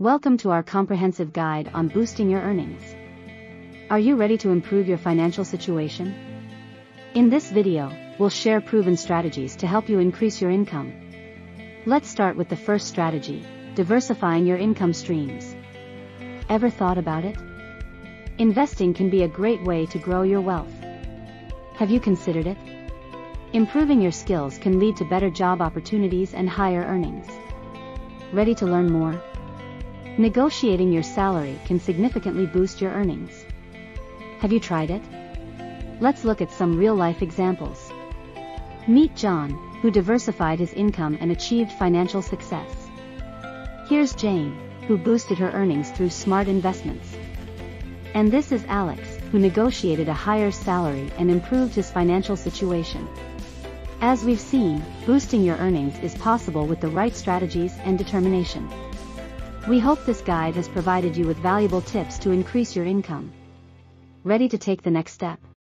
Welcome to our comprehensive guide on boosting your earnings. Are you ready to improve your financial situation? In this video, we'll share proven strategies to help you increase your income. Let's start with the first strategy, diversifying your income streams. Ever thought about it? Investing can be a great way to grow your wealth. Have you considered it? Improving your skills can lead to better job opportunities and higher earnings. Ready to learn more? Negotiating your salary can significantly boost your earnings. Have you tried it? Let's look at some real-life examples. Meet John, who diversified his income and achieved financial success. Here's Jane, who boosted her earnings through smart investments. And this is Alex, who negotiated a higher salary and improved his financial situation. As we've seen, boosting your earnings is possible with the right strategies and determination. We hope this guide has provided you with valuable tips to increase your income. Ready to take the next step?